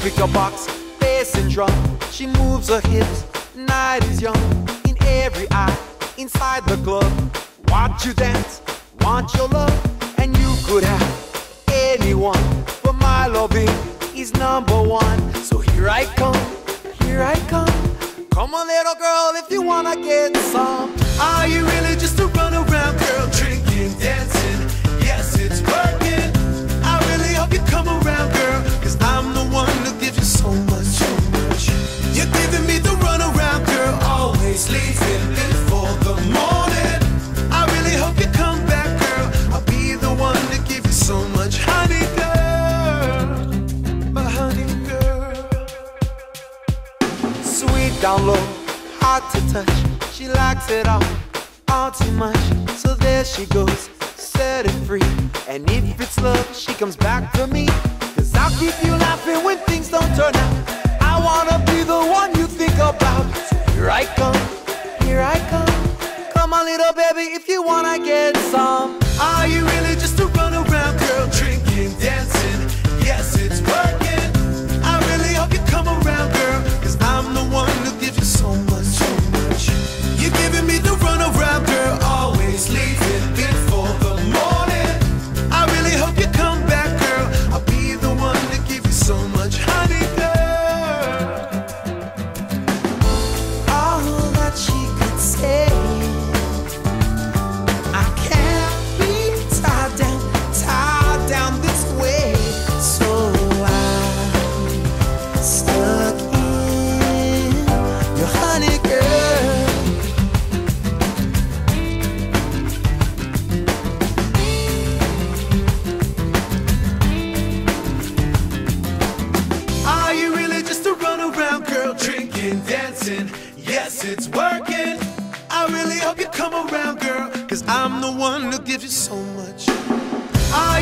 the speaker box, and drum. She moves her hips, night is young. In every eye, inside the club. Watch you dance, want your love, and you could have anyone. But my loving is number one. So here I come, here I come. Come on, little girl, if you wanna get some. Are you really just a runaround Down low, hard to touch. She likes it all, all too much. So there she goes, set it free. And if it's love, she comes back to me. Cause I'll keep you laughing when things don't turn out. I wanna be the one you think about. So here I come, here I come. Come on, little baby, if you wanna get some. Dancing? Yes, it's working. I really hope you come around, girl, cause I'm the one who gives you so much. Are